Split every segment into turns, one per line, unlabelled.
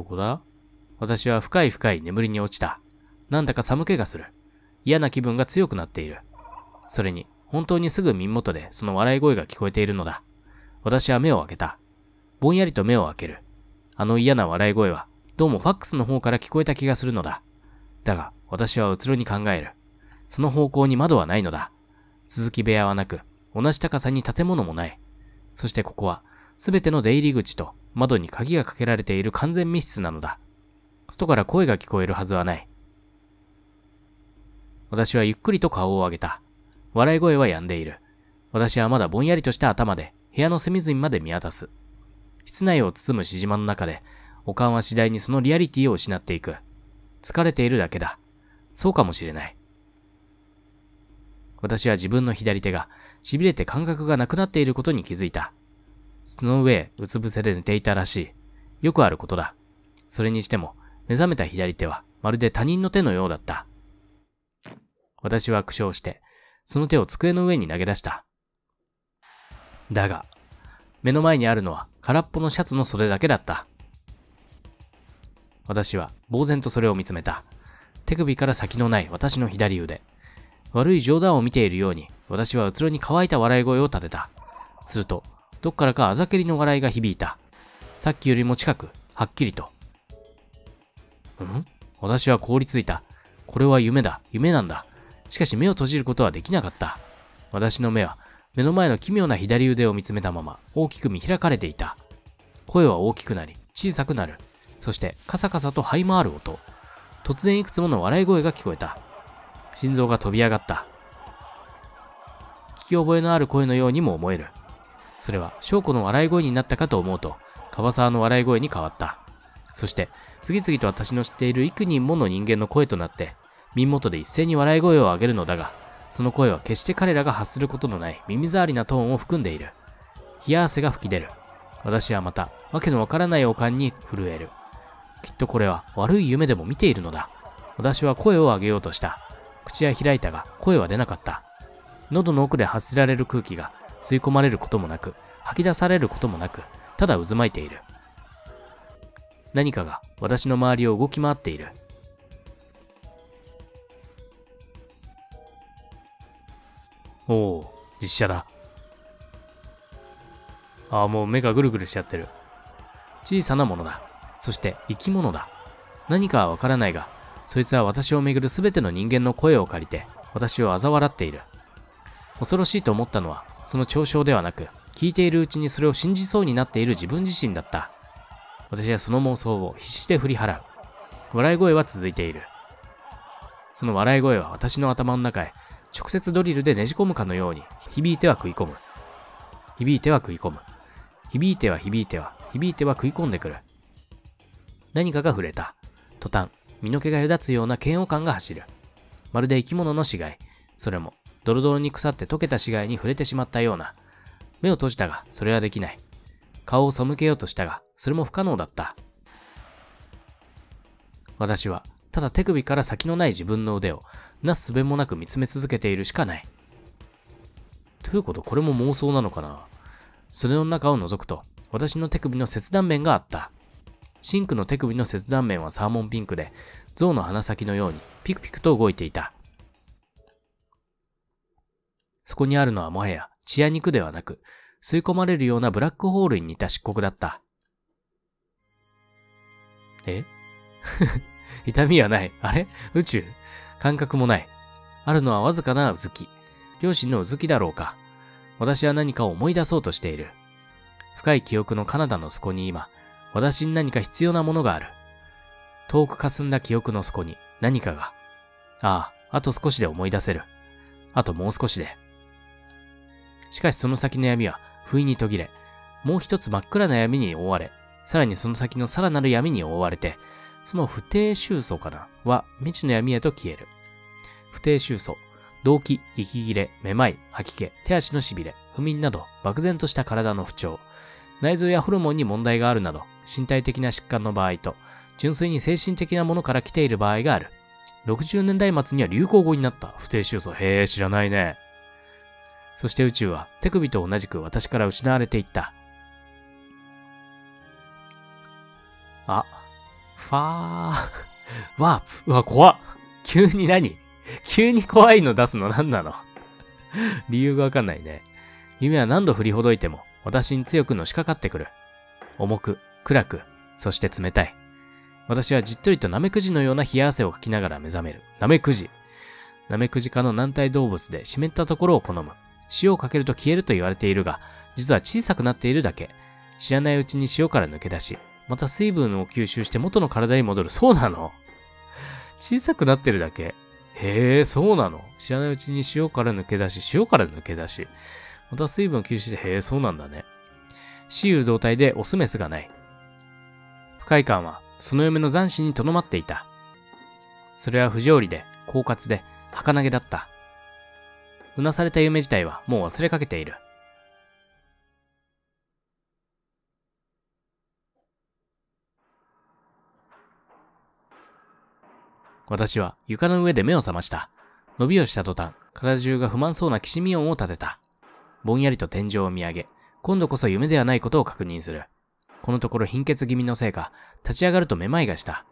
どこだ私は深い深い眠りに落ちた。なんだか寒気がする。嫌な気分が強くなっている。それに、本当にすぐ耳元でその笑い声が聞こえているのだ。私は目を開けた。ぼんやりと目を開ける。あの嫌な笑い声は、どうもファックスの方から聞こえた気がするのだ。だが、私はうつろに考える。その方向に窓はないのだ。続き部屋はなく、同じ高さに建物もない。そしてここは、すべての出入り口と窓に鍵がかけられている完全密室なのだ。外から声が聞こえるはずはない。私はゆっくりと顔を上げた。笑い声は止んでいる。私はまだぼんやりとした頭で部屋の隅々まで見渡す。室内を包むしじまの中で、おかんは次第にそのリアリティを失っていく。疲れているだけだ。そうかもしれない。私は自分の左手が痺れて感覚がなくなっていることに気づいた。その上うつ伏せで寝ていたらしい。よくあることだ。それにしても、目覚めた左手はまるで他人の手のようだった。私は苦笑して、その手を机の上に投げ出した。だが、目の前にあるのは空っぽのシャツの袖だけだった。私は呆然とそれを見つめた。手首から先のない私の左腕。悪い冗談を見ているように、私はうつろに乾いた笑い声を立てた。すると、どっからかあざけりの笑いが響いた。さっきよりも近く、はっきりと。ん？私は凍りついた。これは夢だ、夢なんだ。しかし目を閉じることはできなかった。私の目は、目の前の奇妙な左腕を見つめたまま、大きく見開かれていた。声は大きくなり、小さくなる。そして、カサカサと這い回る音。突然いくつもの笑い声が聞こえた。心臓が飛び上がった。聞き覚えのある声のようにも思える。それは翔子の笑い声になったかと思うと、樺沢の笑い声に変わった。そして、次々と私の知っている幾人もの人間の声となって、耳元で一斉に笑い声を上げるのだが、その声は決して彼らが発することのない耳障りなトーンを含んでいる。冷や汗が吹き出る。私はまた、わけのわからない予感に震える。きっとこれは悪い夢でも見ているのだ。私は声を上げようとした。口は開いたが声は出なかった。喉の奥で発せられる空気が吸い込まれることもなく、吐き出されることもなく、ただ渦巻いている。何かが私の周りを動き回っている。おお、実写だ。ああ、もう目がぐるぐるしちゃってる。小さなものだ。そして生き物だ。何かはわからないが、そいつは私をめぐるすべての人間の声を借りて、私を嘲笑っている。恐ろしいと思ったのは、その嘲笑ではなく、聞いているうちにそれを信じそうになっている自分自身だった。私はその妄想を必死で振り払う。笑い声は続いている。その笑い声は私の頭の中へ直接ドリルでねじ込むかのように響いては食い込む。響いては食い込む。響いては響いては響いては食い込んでくる。何かが触れた。途端、身の毛がよだつような嫌悪感が走る。まるで生き物の死骸。それも、ドロドロに腐って溶けた死骸に触れてしまったような。目を閉じたが、それはできない。顔を背けようとしたが、それも不可能だった。私は、ただ手首から先のない自分の腕を、なすすべもなく見つめ続けているしかない。ということこれも妄想なのかな袖の中を覗くと、私の手首の切断面があった。シンクの手首の切断面はサーモンピンクで、象の鼻先のようにピクピクと動いていた。そこにあるのはもはや血や肉ではなく、吸い込まれるようなブラックホールに似た漆黒だった。え？痛みはない。あれ？宇宙？感覚もない。あるのはわずかなうずき。両親のうずきだろうか。私は何かを思い出そうとしている。深い記憶のカナダの底に今、私に何か必要なものがある。遠く霞んだ記憶の底に何かが。ああ、あと少しで思い出せる。あともう少しで。しかしその先の闇は不意に途切れ、もう一つ真っ暗な闇に覆われ、さらにその先のさらなる闇に覆われて、その不定収素かなは未知の闇へと消える。不定収素、動悸、息切れ、めまい、吐き気、手足の痺れ、不眠など漠然とした体の不調、内臓やホルモンに問題があるなど、身体的な疾患の場合と、純粋に精神的なものから来ている場合がある。60年代末には流行語になった不定収素。へえ、知らないね。そして宇宙は手首と同じく私から失われていった。あ、ファー、ワープ。うわ、怖っ。急に何？急に怖いの出すの何なの？理由がわかんないね。夢は何度振りほどいても私に強くのしかかってくる。重く、暗く、そして冷たい。私はじっとりとナメクジのような冷や汗をかきながら目覚める。ナメクジ。ナメクジ科の軟体動物で湿ったところを好む。塩をかけると消えると言われているが、実は小さくなっているだけ。知らないうちに塩から抜け出し、また水分を吸収して元の体に戻る。そうなの？小さくなってるだけ？へえ、そうなの？知らないうちに塩から抜け出し、塩から抜け出し。また水分を吸収して、へえ、そうなんだね。死有同体でオスメスがない。不快感はその嫁の斬新にとどまっていた。それは不条理で、狡猾で、儚げだった。うなされた夢自体はもう忘れかけている。私は床の上で目を覚ました。伸びをした途端、体中が不満そうなきしみ音を立てた。ぼんやりと天井を見上げ、今度こそ夢ではないことを確認する。このところ貧血気味のせいか、立ち上がるとめまいがした。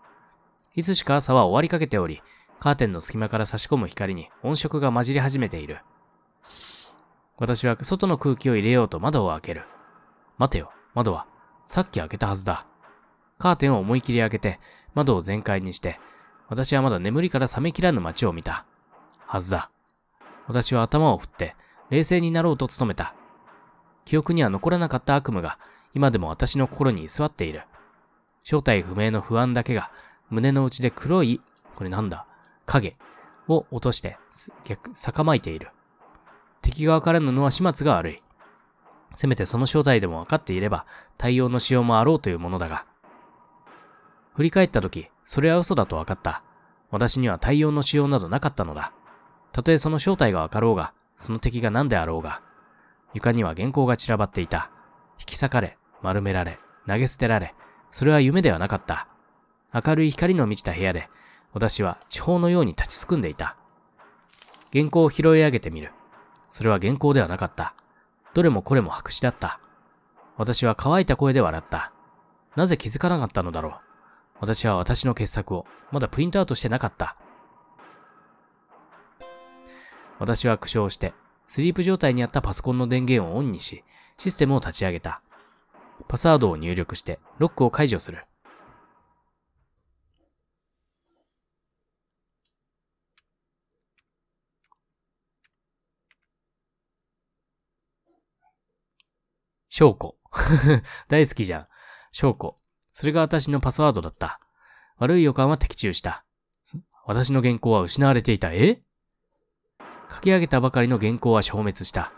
いつしか朝は終わりかけており、カーテンの隙間から差し込む光に音色が混じり始めている。私は外の空気を入れようと窓を開ける。待てよ、窓は。さっき開けたはずだ。カーテンを思い切り開けて、窓を全開にして、私はまだ眠りから覚めきらぬ街を見た。はずだ。私は頭を振って、冷静になろうと努めた。記憶には残らなかった悪夢が、今でも私の心に居座っている。正体不明の不安だけが、胸の内で黒い、これなんだ、影を落として、逆、逆まいている。敵側からののは始末が悪い。せめてその正体でも分かっていれば、対応のしようもあろうというものだが。振り返った時、それは嘘だと分かった。私には対応のしようなどなかったのだ。たとえその正体が分かろうが、その敵が何であろうが。床には原稿が散らばっていた。引き裂かれ、丸められ、投げ捨てられ、それは夢ではなかった。明るい光の満ちた部屋で、私は地方のように立ちすくんでいた。原稿を拾い上げてみる。それは原稿ではなかった。どれもこれも白紙だった。私は乾いた声で笑った。なぜ気づかなかったのだろう。私は私の傑作をまだプリントアウトしてなかった。私は苦笑して、スリープ状態にあったパソコンの電源をオンにし、システムを立ち上げた。パスワードを入力して、ロックを解除する。証拠。大好きじゃん。証拠。それが私のパスワードだった。悪い予感は的中した。私の原稿は失われていた。え？書き上げたばかりの原稿は消滅した。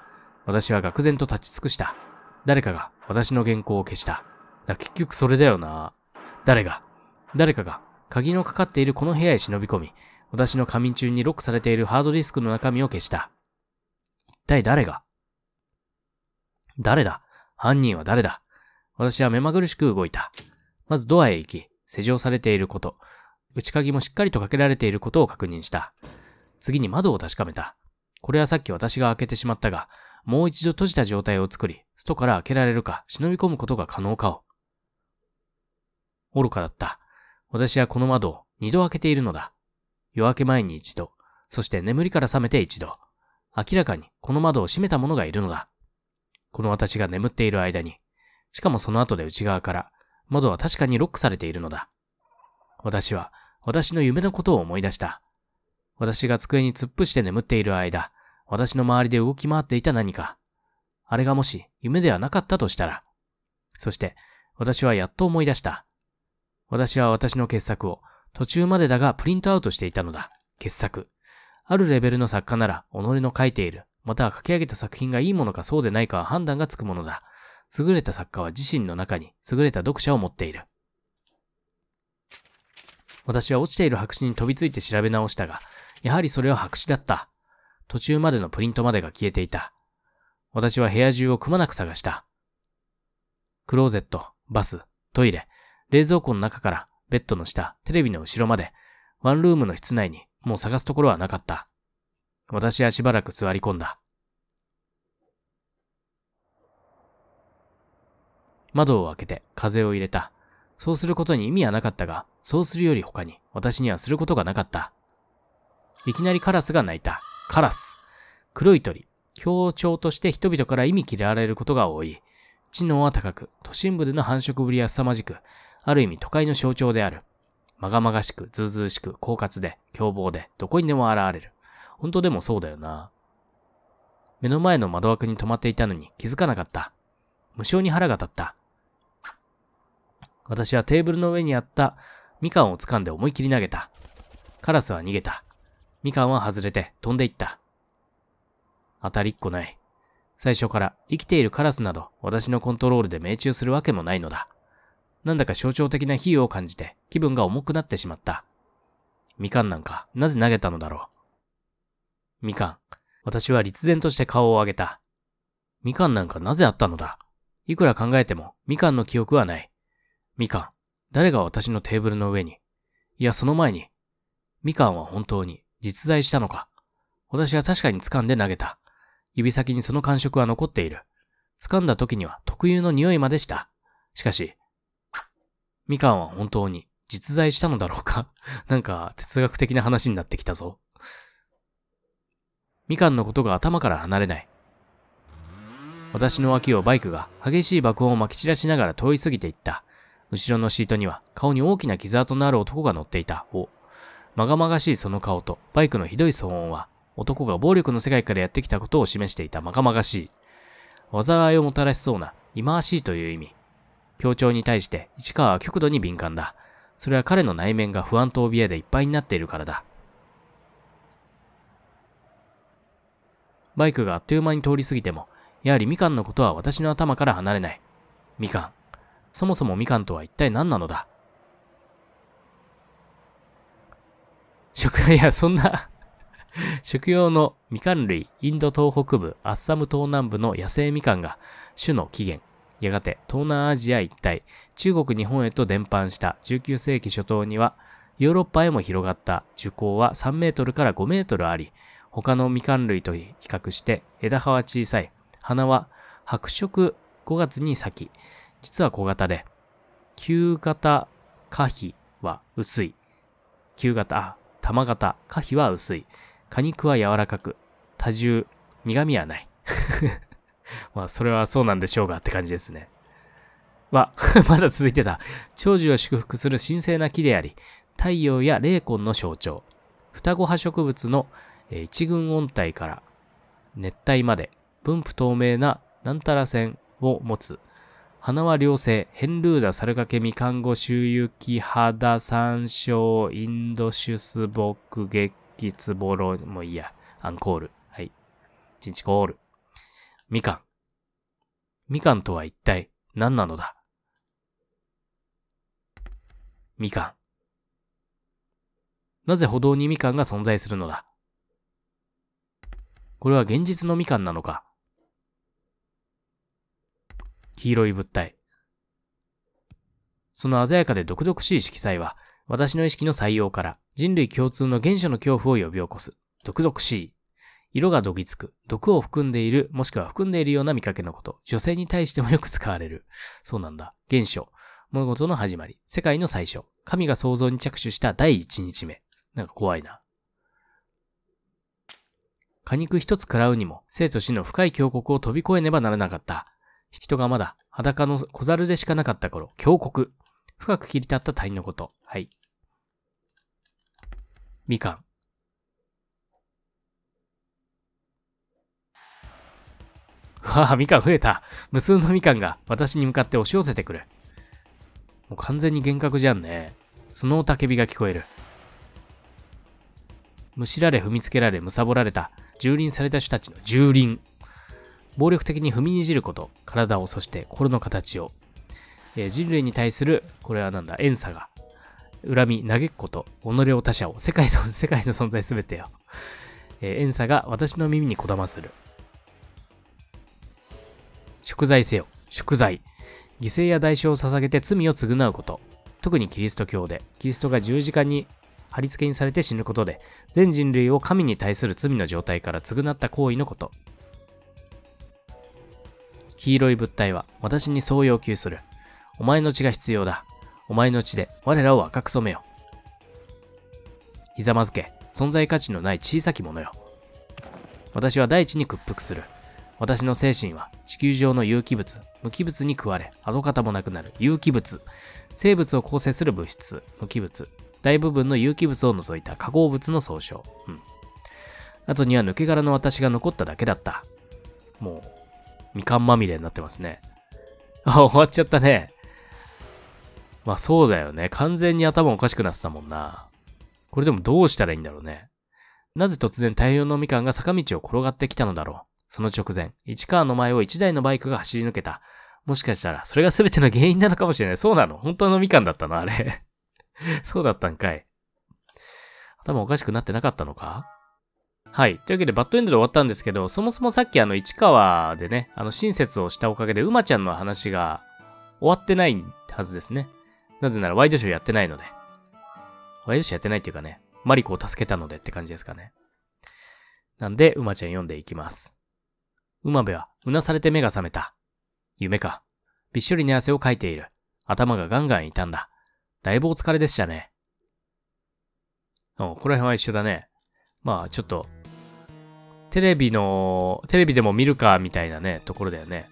私は愕然と立ち尽くした。誰かが私の原稿を消した。だ結局それだよな。誰が？誰かが鍵のかかっているこの部屋へ忍び込み、私の仮眠中にロックされているハードディスクの中身を消した。一体誰が？誰だ？犯人は誰だ？私は目まぐるしく動いた。まずドアへ行き、施錠されていること、内鍵もしっかりとかけられていることを確認した。次に窓を確かめた。これはさっき私が開けてしまったが、もう一度閉じた状態を作り、外から開けられるか、忍び込むことが可能かを。愚かだった。私はこの窓を二度開けているのだ。夜明け前に一度、そして眠りから覚めて一度。明らかにこの窓を閉めた者がいるのだ。この私が眠っている間に、しかもその後で内側から、窓は確かにロックされているのだ。私は、私の夢のことを思い出した。私が机に突っ伏して眠っている間、私の周りで動き回っていた何か。あれがもし夢ではなかったとしたら。そして、私はやっと思い出した。私は私の傑作を途中までだがプリントアウトしていたのだ。傑作。あるレベルの作家なら、己の書いているまたは書き上げた作品がいいものかそうでないかは判断がつくものだ。優れた作家は自身の中に優れた読者を持っている。私は落ちている白紙に飛びついて調べ直したが、やはりそれは白紙だった。途中までのプリントまでが消えていた。私は部屋中をくまなく探した。クローゼット、バス、トイレ、冷蔵庫の中からベッドの下、テレビの後ろまで、ワンルームの室内にもう探すところはなかった。私はしばらく座り込んだ。窓を開けて風を入れた。そうすることに意味はなかったが、そうするより他に私にはすることがなかった。いきなりカラスが鳴いた。カラス。黒い鳥。強調として人々から意味嫌われることが多い。知能は高く、都心部での繁殖ぶりは凄まじく、ある意味都会の象徴である。まがまがしく、ずうずうしく、狡猾で、凶暴で、どこにでも現れる。本当でもそうだよな。目の前の窓枠に止まっていたのに気づかなかった。無性に腹が立った。私はテーブルの上にあったみかんを掴んで思い切り投げた。カラスは逃げた。みかんは外れて飛んでいった。当たりっこない。最初から生きているカラスなど私のコントロールで命中するわけもないのだ。なんだか象徴的な比喩を感じて気分が重くなってしまった。みかんなんかなぜ投げたのだろう。みかん。私は立然として顔を上げた。みかんなんかなぜあったのだ？いくら考えてもみかんの記憶はない。みかん。誰が私のテーブルの上に？いや、その前に。みかんは本当に実在したのか？私は確かに掴んで投げた。指先にその感触は残っている。掴んだ時には特有の匂いまでした。しかし、みかんは本当に実在したのだろうか？なんか哲学的な話になってきたぞ。みかんのことが頭から離れない。私の脇をバイクが激しい爆音を撒き散らしながら通り過ぎていった。後ろのシートには顔に大きな傷跡のある男が乗っていた。お、まがまがしいその顔とバイクのひどい騒音は男が暴力の世界からやってきたことを示していたまがまがしい。災いをもたらしそうな、忌まわしいという意味。協調に対して市川は極度に敏感だ。それは彼の内面が不安と怯えでいっぱいになっているからだ。バイクがあっという間に通り過ぎても、やはりみかんのことは私の頭から離れない。みかん。そもそもみかんとは一体何なのだ？食、いや、そんな 食用のみかん類、インド東北部、アッサム東南部の野生みかんが、種の起源、やがて東南アジア一帯、中国日本へと伝播した19世紀初頭には、ヨーロッパへも広がった樹高は3メートルから5メートルあり、他のみかん類と比較して枝葉は小さい。花は白色5月に咲き、実は小型で、旧型花皮は薄い。旧型、あ、玉型花皮は薄い。果肉は柔らかく、多重、苦味はない。まあ、それはそうなんでしょうがって感じですね。は、まだ続いてた。長寿を祝福する神聖な木であり、太陽や霊魂の象徴。双子葉植物の一群温帯から熱帯まで分布透明ななんたら線を持つ。花は良性、ヘンルーダ、サルカケ、ミカンゴ、周遊記、肌、山椒、インドシュス、ボク、月季、ツボロ、もういいや。アンコール。はい。チンチコール。みかん。みかんとは一体何なのだ？みかん。なぜ歩道にみかんが存在するのだ？これは現実のみかんなのか？黄色い物体。その鮮やかで毒々しい色彩は、私の意識の採用から人類共通の原初の恐怖を呼び起こす。毒々しい。色がどぎつく、毒を含んでいる、もしくは含んでいるような見かけのこと。女性に対してもよく使われる。そうなんだ。原初。物事の始まり。世界の最初。神が創造に着手した第一日目。なんか怖いな。果肉一つ食らうにも、生と死の深い峡谷を飛び越えねばならなかった。人がまだ裸の小猿でしかなかった頃、峡谷。深く切り立った谷のこと。はい。みかん。わあ、みかん増えた。無数のみかんが私に向かって押し寄せてくる。もう完全に幻覚じゃんね。スノーたけびが聞こえる。むしられ踏みつけられ、むさぼられた、蹂躙された人たちの蹂躙。暴力的に踏みにじること、体を、そして心の形を。えー、人類に対する、これはなんだ、遠さが。恨み、嘆くこと、己を他者を、世界 世界の存在すべてよ。えー、遠さが私の耳にこだまする。贖罪せよ、贖罪。犠牲や代償を捧げて罪を償うこと。特にキリスト教で、キリストが十字架に貼り付けにされて死ぬことで、全人類を神に対する罪の状態から償った行為のこと。黄色い物体は私にそう要求する。お前の血が必要だ。お前の血で我らを赤く染めよ。ひざまずけ、存在価値のない小さきものよ。私は大地に屈服する。私の精神は地球上の有機物、無機物に食われ、跡形もなくなる有機物、生物を構成する物質、無機物、大部分の有機物を除いた化合物の総称。うん。後には抜け殻の私が残っただけだった。もう、みかんまみれになってますね。あ、終わっちゃったね。まあそうだよね。完全に頭おかしくなってたもんな。これでもどうしたらいいんだろうね。なぜ突然大量のみかんが坂道を転がってきたのだろう。その直前、市川の前を一台のバイクが走り抜けた。もしかしたら、それが全ての原因なのかもしれない。そうなの？本当のみかんだったの？あれ。そうだったんかい。頭おかしくなってなかったのか？はい。というわけで、バッドエンドで終わったんですけど、そもそもさっきあの、市川でね、あの、親切をしたおかげで、馬ちゃんの話が終わってないはずですね。なぜならワイドショーやってないので。ワイドショーやってないっていうかね、マリコを助けたのでって感じですかね。なんで、馬ちゃん読んでいきます。馬部は、うなされて目が覚めた。夢か。びっしょりに汗をかいている。頭がガンガン痛んだ。だいぶお疲れでしたね。うん、この辺は一緒だね。まあ、ちょっと、テレビの、テレビでも見るか、みたいなね、ところだよね。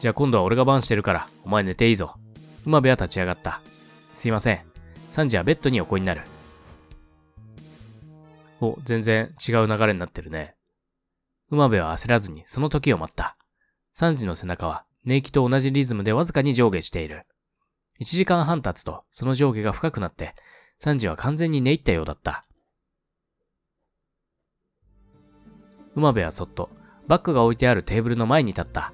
じゃあ今度は俺が番してるから、お前寝ていいぞ。馬部は立ち上がった。すいません。サンジはベッドに横になる。お、全然違う流れになってるね。馬部は焦らずにその時を待った。サンジの背中は寝息と同じリズムでわずかに上下している。1時間半経つとその上下が深くなって、サンジは完全に寝入ったようだった。馬部はそっとバッグが置いてあるテーブルの前に立った。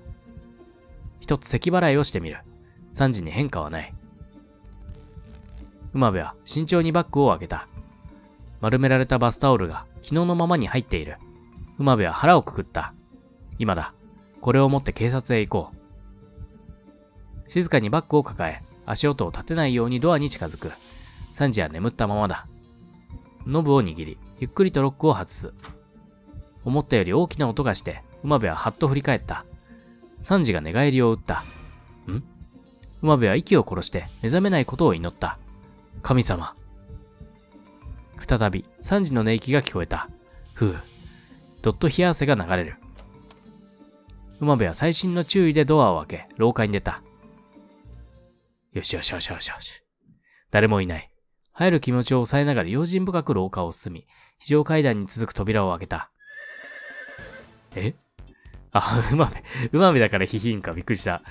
一つ咳払いをしてみる。サンジに変化はない。馬部は慎重にバッグを開けた。丸められたバスタオルが昨日のままに入っている。馬部は腹をくくった。今だ。これを持って警察へ行こう。静かにバッグを抱え、足音を立てないようにドアに近づく。サンジは眠ったままだ。ノブを握り、ゆっくりとロックを外す。思ったより大きな音がして、馬部ははっと振り返った。サンジが寝返りを打った。ん？馬部は息を殺して目覚めないことを祈った。神様。再び、サンジの寝息が聞こえた。ふう。どっと冷や汗が流れる。馬部は細心の注意でドアを開け、廊下に出た。よしよしよしよしよし。誰もいない。入る気持ちを抑えながら用心深く廊下を進み、非常階段に続く扉を開けた。え？あ、馬部、馬部だからヒヒンか、びっくりした。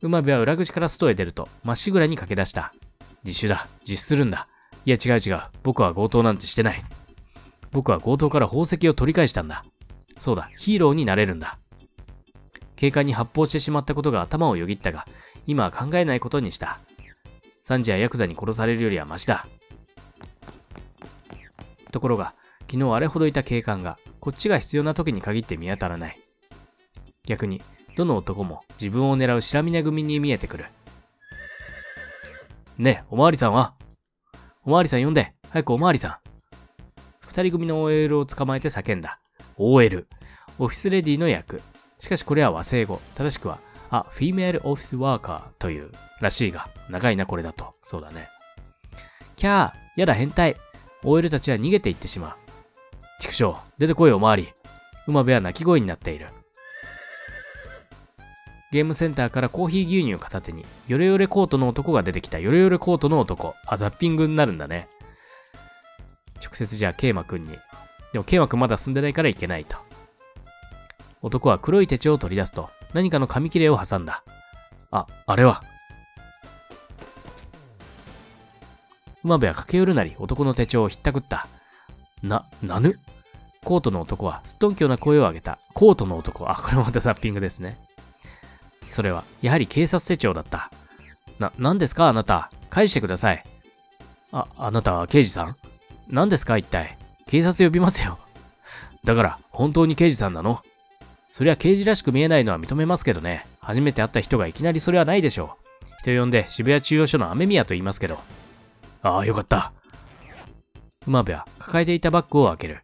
馬部は裏口から外へ出ると、まっしぐらに駆け出した。自首だ。自首するんだ。いや違う違う。僕は強盗なんてしてない。僕は強盗から宝石を取り返したんだ。そうだ、ヒーローになれるんだ。警官に発砲してしまったことが頭をよぎったが、今は考えないことにした。サンジやヤクザに殺されるよりはマシだ。ところが、昨日あれほどいた警官が、こっちが必要な時に限って見当たらない。逆に、どの男も自分を狙う白峰組に見えてくる。ねえ、おまわりさんは？おまわりさん呼んで、早くおまわりさん。二人組の OL を捕まえて叫んだ。OL。オフィスレディの役。しかしこれは和製語。正しくは、あ、フィメールオフィスワーカーというらしいが、長いなこれだと。そうだね。キャー、やだ変態。OL たちは逃げていってしまう。畜生、出てこいおまわり。馬部は泣き声になっている。ゲームセンターからコーヒー牛乳片手に、ヨレヨレコートの男が出てきた。ヨレヨレコートの男。あ、ザッピングになるんだね。直接じゃあ、ケイマくんに。でも、ケイマくんまだ住んでないからいけないと。男は黒い手帳を取り出すと、何かの紙切れを挟んだ。あ、あれは。馬部は駆け寄るなり男の手帳をひったくった。な、なぬ？コートの男はすっとんきょうな声を上げた。コートの男。あ、これまたザッピングですね。それは、やはり警察手帳だった。な、何ですか？あなた。返してください。あ、あなたは刑事さん？何ですか？一体。警察呼びますよ。だから、本当に刑事さんなの？そりゃ刑事らしく見えないのは認めますけどね。初めて会った人がいきなりそれはないでしょう。人呼んで渋谷中央署の雨宮と言いますけど。ああ、よかった。馬部は抱えていたバッグを開ける。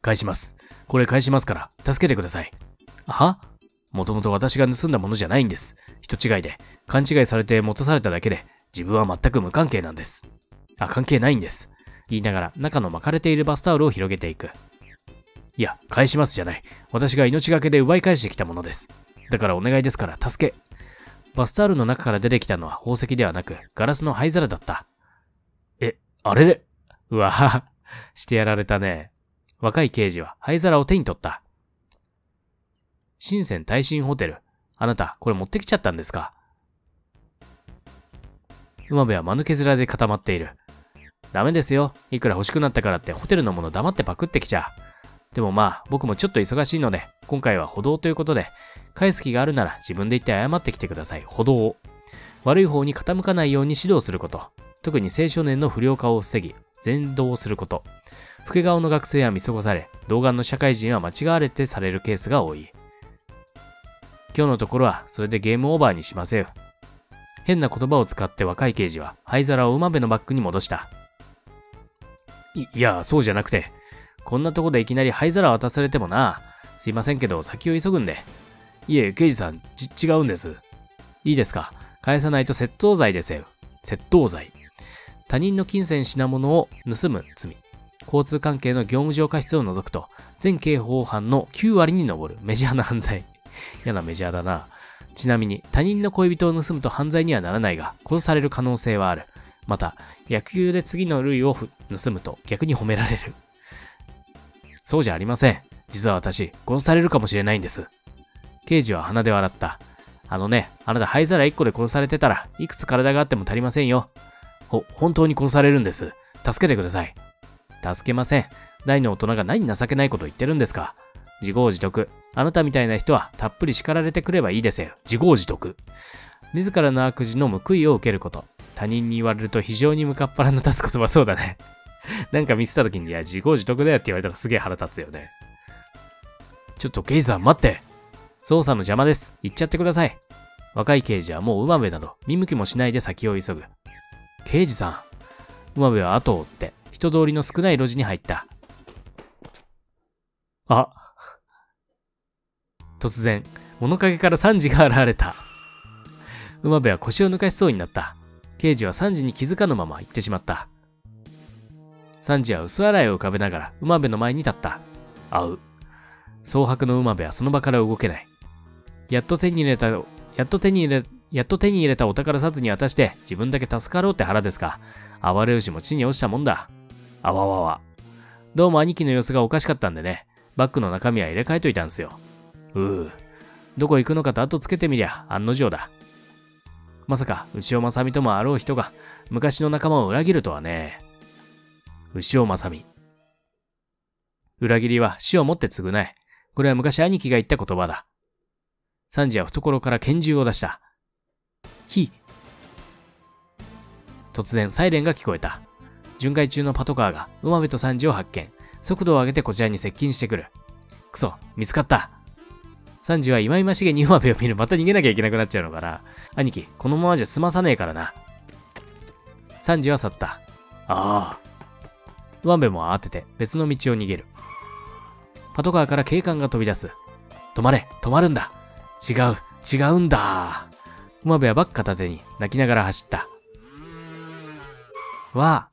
返します。これ返しますから、助けてください。は？もともと私が盗んだものじゃないんです。人違いで、勘違いされて持たされただけで、自分は全く無関係なんです。あ、関係ないんです。言いながら中の巻かれているバスタオルを広げていく。いや、返しますじゃない。私が命がけで奪い返してきたものです。だからお願いですから助け。バスタオルの中から出てきたのは宝石ではなくガラスの灰皿だった。え、あれで？うわはは、してやられたね。若い刑事は灰皿を手に取った。深セン耐震ホテル。あなた、これ持ってきちゃったんですか？馬部は間抜け面で固まっている。ダメですよ。いくら欲しくなったからってホテルのもの黙ってパクってきちゃ。でもまあ、僕もちょっと忙しいので、今回は歩道ということで、返す気があるなら自分で言って謝ってきてください。歩道を。悪い方に傾かないように指導すること。特に青少年の不良化を防ぎ、全導すること。老け顔の学生は見過ごされ、童顔の社会人は間違われてされるケースが多い。今日のところはそれでゲームオーバーにしません。変な言葉を使って若い刑事は灰皿を馬辺のバッグに戻した。い、いや、そうじゃなくて、こんなとこでいきなり灰皿渡されてもな。すいませんけど、先を急ぐんで。いえ、刑事さん、ち、違うんです。いいですか？返さないと窃盗罪ですよ。窃盗罪。他人の金銭品物を盗む罪。交通関係の業務上過失を除くと、全刑法犯の9割に上るメジャーな犯罪。嫌なメジャーだな。ちなみに、他人の恋人を盗むと犯罪にはならないが、殺される可能性はある。また、野球で次の類を盗むと逆に褒められる。そうじゃありません。実は私、殺されるかもしれないんです。刑事は鼻で笑った。あのね、あなた灰皿1個で殺されてたらいくつ体があっても足りませんよ。ほ、本当に殺されるんです。助けてください。助けません。大の大人が何情けないこと言ってるんですか。自業自得。あなたみたいな人はたっぷり叱られてくればいいですよ。自業自得。自らの悪事の報いを受けること。他人に言われると非常に向かっ腹の立つ言葉そうだね。なんか見せた時に、いや、自業自得だよって言われたらすげえ腹立つよね。ちょっと刑事さん待って。捜査の邪魔です。行っちゃってください。若い刑事はもう馬部など見向きもしないで先を急ぐ。刑事さん。馬部は後を追って人通りの少ない路地に入った。あ。突然、物陰からサンジが現れた。馬部は腰を抜かしそうになった。刑事はサンジに気づかぬまま行ってしまった。サンジは薄笑いを浮かべながら馬部の前に立った。会う。蒼白の馬部はその場から動けない。やっと手に入れた、やっと手に入れ、やっと手に入れたお宝札に渡して自分だけ助かろうって腹ですか。暴れ牛も地に落ちたもんだ。あわわわ。どうも兄貴の様子がおかしかったんでね、バッグの中身は入れ替えといたんすよ。うう。どこ行くのかと後つけてみりゃ案の定だ。まさか、牛尾正美ともあろう人が昔の仲間を裏切るとはね。牛尾正美。裏切りは死をもって償え。これは昔兄貴が言った言葉だ。サンジは懐から拳銃を出した。ひ。突然サイレンが聞こえた。巡回中のパトカーが馬部とサンジを発見。速度を上げてこちらに接近してくる。くそ、見つかった。サンジは忌々しげに馬部を見る。また逃げなきゃいけなくなっちゃうのかな。兄貴、このままじゃ済まさねえからな。サンジは去った。ああ。馬部も慌てて別の道を逃げる。パトカーから警官が飛び出す。止まれ、止まるんだ。違う、違うんだ。馬部はバッグ片手に泣きながら走った。わあ。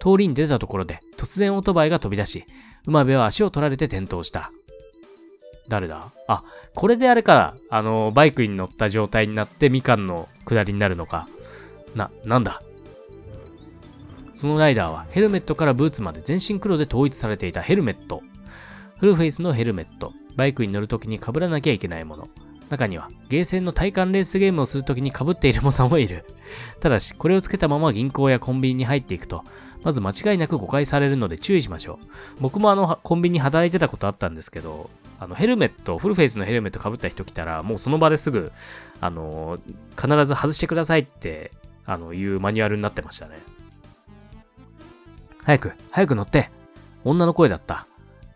通りに出たところで突然オートバイが飛び出し、馬部は足を取られて転倒した。誰だ？あ、これであれか、あの、バイクに乗った状態になってみかんの下りになるのか。な、なんだ？そのライダーはヘルメットからブーツまで全身黒で統一されていたヘルメット。フルフェイスのヘルメット。バイクに乗るときに被らなきゃいけないもの。中には、ゲーセンの体感レースゲームをするときに被っている猛者もいる。ただし、これをつけたまま銀行やコンビニに入っていくと、まず間違いなく誤解されるので注意しましょう。僕もあの、コンビニ働いてたことあったんですけど、あの、ヘルメット、フルフェイスのヘルメット被った人来たら、もうその場ですぐ、あの、必ず外してくださいって、あの、いうマニュアルになってましたね。早く、早く乗って。女の声だった。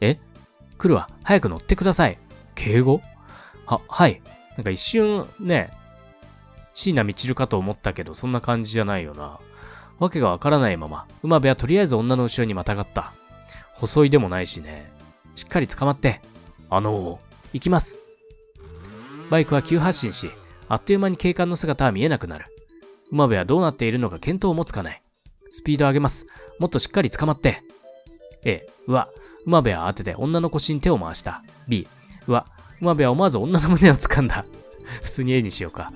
え？来るわ。早く乗ってください。敬語？は、はい。なんか一瞬ね、椎名みちるかと思ったけど、そんな感じじゃないよな。わけがわからないまま、馬部はとりあえず女の後ろにまたがった。細いでもないしね。しっかり捕まって。あのー、行きます。バイクは急発進し、あっという間に警官の姿は見えなくなる。馬部はどうなっているのか見当もつかない。スピード上げます。もっとしっかり捕まって。A、うわ、馬部は当てて女の腰に手を回した。B、うわ、馬部は思わず女の胸を掴んだ。普通に A にしようか。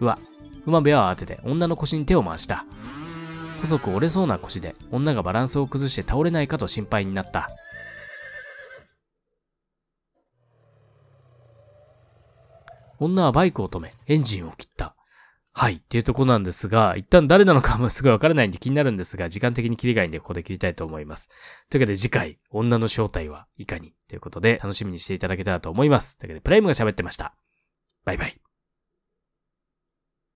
うわ、馬部は当てて女の腰に手を回した。細く折れそうな腰で女がバランスを崩して倒れないかと心配になった。女はバイクを止め、エンジンを切った。はい。っていうとこなんですが、一旦誰なのかもすごいわからないんで気になるんですが、時間的に切りがいいんでここで切りたいと思います。というわけで次回、女の正体はいかに？ということで楽しみにしていただけたらと思います。というわけで、プライムが喋ってました。バイバイ。